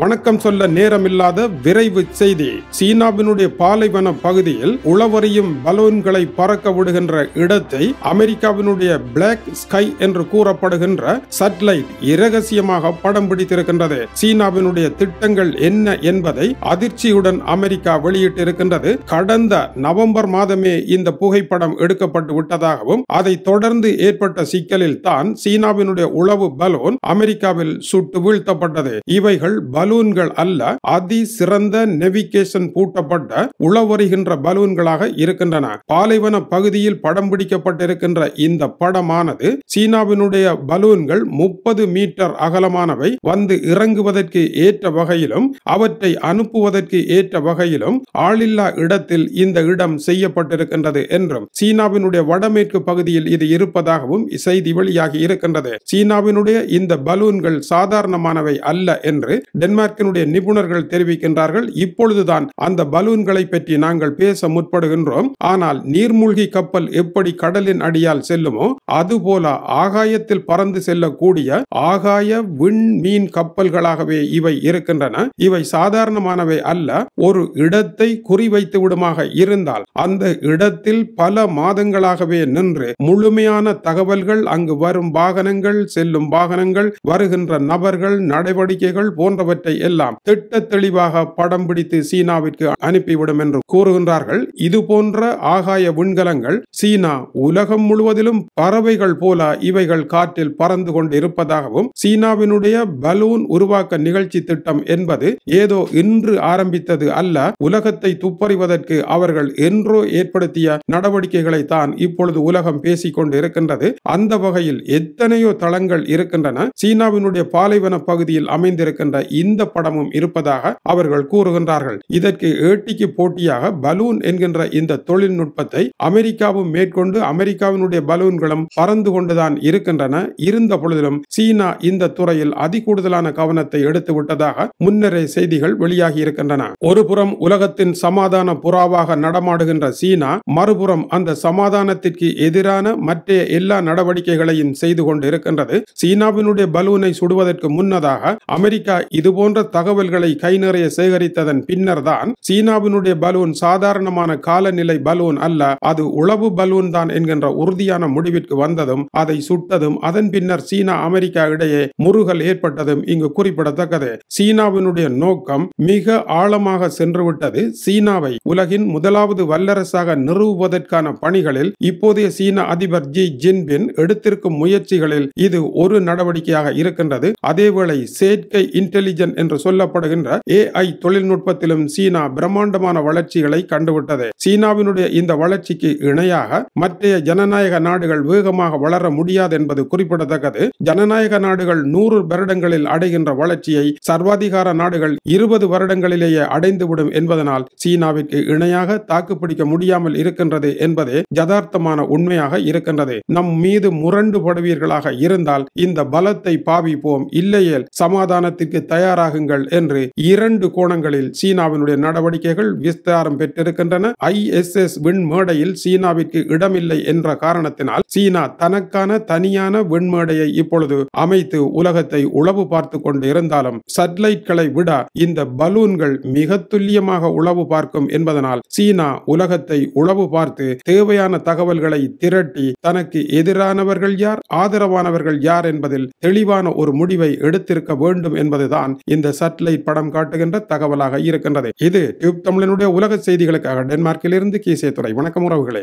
வணக்கம் சொல்ல நேரமில்லாத விரைவு செய்தி. சீனாவினுடைய பாலைவன பகுதியில் உளவறியும் பலூன்களை பறக்க விடுகின்ற இடத்தை அமெரிக்காவினுடைய பிளாக் ஸ்கை என்று கூறப்படுகின்ற சட்டலைட் இரகசியமாக படம் பிடித்திருக்கின்றது. சீனாவினுடைய திட்டங்கள் என்ன என்பதை அதிர்ச்சியுடன் அமெரிக்கா வெளியிட்டிருக்கின்றது. கடந்த நவம்பர் மாதமே இந்த புகைப்படம் எடுக்கப்பட்டு விட்டதாகவும் அதை தொடர்ந்து ஏற்பட்ட சிக்கலில் தான் சீனாவினுடைய உளவு பலூன் அமெரிக்காவில் சுட்டு வீழ்த்தப்பட்டது. இவைகள் பலூன்கள் அல்ல அதி சிறந்த நெவிகேஷன் பூட்டப்பட்ட உளவருகின்ற பலூன்களாக இருக்கின்றன. பாலைவன பகுதியில் படம் பிடிக்கப்பட்டிருக்கின்ற இந்த படமானது சீனாவினுடைய பலூன்கள் முப்பது மீட்டர் அகலமானவை வந்து இறங்குவதற்கு ஏற்ற வகையிலும் அவற்றை அனுப்புவதற்கு ஏற்ற வகையிலும் ஆளில்லா இடத்தில் இந்த இடம் செய்யப்பட்டிருக்கின்றது என்றும் சீனாவினுடைய வடமேற்கு பகுதியில் இது இருப்பதாகவும் செய்தி வெளியாகி இருக்கின்றது. சீனாவினுடைய இந்த பலூன்கள் சாதாரணமானவை அல்ல என்று டென்மார்க் டென்மார்க்கினுடைய நிபுணர்கள் தெரிவிக்கின்றார்கள். இப்பொழுதுதான் அந்த பலூன்களை பற்றி நாங்கள் பேச முற்படுகின்றோம். ஆனால் நீர்மூழ்கி கப்பல் எப்படி கடலின் அடியால் செல்லுமோ அதுபோல ஆகாயத்தில் பறந்து செல்லக்கூடிய ஆகாய விண்மீன் கப்பல்களாகவே இவை இருக்கின்றன. இவை சாதாரணமானவை அல்ல. ஒரு இடத்தை குறிவைத்து விடுமாக இருந்தால் அந்த இடத்தில் பல மாதங்களாகவே நின்று முழுமையான தகவல்கள் அங்கு வரும் வாகனங்கள் செல்லும் வாகனங்கள் வருகின்ற நபர்கள் நடவடிக்கைகள் போன்றவற்றை எல்லாம் திட்ட தெளிவாக படம் பிடித்து சீனாவிற்கு அனுப்பிவிடும் என்று கூறுகின்றார்கள். இது போன்ற ஆகாய விண்கலங்கள் சீனா உலகம் முழுவதிலும் பறவைகள் போல இவைகள் காற்றில் பறந்து கொண்டு இருப்பதாகவும் சீனாவினுடைய பலூன் உருவாக்க நிகழ்ச்சி திட்டம் என்பது ஏதோ இன்று ஆரம்பித்தது அல்ல உலகத்தை துப்பறிவதற்கு அவர்கள் என்றோ ஏற்படுத்திய நடவடிக்கைகளை தான் இப்பொழுது உலகம் பேசிக் கொண்டு இருக்கின்றது அந்த வகையில் எத்தனையோ தளங்கள் இருக்கின்றன. சீனாவினுடைய பாலைவன பகுதியில் அமைந்திருக்கின்ற இந்த இந்த படமும் இருப்பதாக அவர்கள் கூறுகின்றார்கள். இதற்கு ஏட்டிக்கு போட்டியாக பலூன் என்கின்ற இந்த தொழில்நுட்பத்தை அமெரிக்காவும் மேற்கொண்டு அமெரிக்காவினுடைய பலூன்களும் பறந்து கொண்டுதான் இருக்கின்றன. இருந்த பொழுதிலும் சீனா இந்த துறையில் அதிகூடுதலான கவனத்தை எடுத்து விட்டதாக முன்னரே செய்திகள் வெளியாகி இருக்கின்றன. ஒருபுறம் உலகத்தின் சமாதான புறாவாக நடமாடுகின்ற சீனா மறுபுறம் அந்த சமாதானத்திற்கு எதிரான மற்ற எல்லா நடவடிக்கைகளையும் செய்து கொண்டு இருக்கின்றது சீனாவினுடைய பலூனை சுடுவதற்கு முன்னதாக அமெரிக்கா இதுபோல் போன்ற தகவல்களை கை நிறைய சேகரித்ததன் பின்னர் தான் சீனாவினுடைய பலூன் சாதாரணமான காலநிலை பலூன் அல்ல அது உளவு பலூன் தான் என்கின்ற உறுதியான முடிவிற்கு வந்ததும் அதை சுட்டதும் அதன் பின்னர் சீனா அமெரிக்கா இடையே முருகல் ஏற்பட்டதும் இங்கு குறிப்பிடத்தக்கது. சீனாவினுடைய நோக்கம் மிக ஆழமாக சென்றுவிட்டது. சீனாவை உலகின் முதலாவது வல்லரசாக நிறுவுவதற்கான பணிகளில் இப்போதைய சீன அதிபர் ஜி ஜின்பின் எடுத்திருக்கும் முயற்சிகளில் இது ஒரு நடவடிக்கையாக இருக்கின்றது. அதேவேளை செயற்கை இன்டெலிஜென்ட் என்று சொல்லப்படுகின்ற ஏஐ தொழில்நுட்பத்திலும் சீனா பிரம்மாண்டமான வளர்ச்சிகளை கண்டுவிட்டது. சீனாவினுடைய இந்த வளர்ச்சிக்கு இணையாக மற்ற ஜனநாயக நாடுகள் வேகமாக வளர முடியாது என்பது குறிப்பிடத்தக்கது. ஜனநாயக நாடுகள் நூறு வருடங்களில் அடைகின்ற வளர்ச்சியை சர்வாதிகார நாடுகள் இருபது வருடங்களிலேயே அடைந்துவிடும் என்பதனால் சீனாவிற்கு இணையாக தாக்குப்பிடிக்க முடியாமல் இருக்கின்றது என்பதே யதார்த்தமான உண்மையாக இருக்கின்றது. நம் மீது முரண்டு படுவீர்களாக இருந்தால் இந்த பலத்தை பாவிப்போம். இல்லையேல் சமாதானத்திற்கு தயாராகுங்கள் என்று இரண்டு கோணங்களில் சீனாவினுடைய நடவடிக்கைகள் விஸ்தாரம் பெற்றிருக்கின்றன. ஐஎஸ்எஸ் விண்மேடையில் சீனாவிற்கு இடமில்லை என்ற காரணத்தினால் சீனா தனக்கான தனியான விண்மேடையை இப்பொழுது அமைத்து உலகத்தை உளவு பார்த்து கொண்டு இருந்தாலும் சட்டலைட்களை விட இந்த பலூன்கள் மிக துல்லியமாக உளவு பார்க்கும் என்பதனால் சீனா உலகத்தை உளவு பார்த்து தேவையான தகவல்களை திரட்டி தனக்கு எதிரானவர்கள் யார் ஆதரவானவர்கள் யார் என்பதில் தெளிவான ஒரு முடிவை எடுத்திருக்க வேண்டும் என்பதுதான் இந்த சேட்டலைட் படம் காட்டுகின்ற தகவலாக இருக்கின்றது. இது டியூப் தமிழனுடைய உலக செய்திகளுக்காக டென்மார்க்கில் இருந்து கீசே துறை வணக்கம் உறவுகளே.